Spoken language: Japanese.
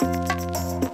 you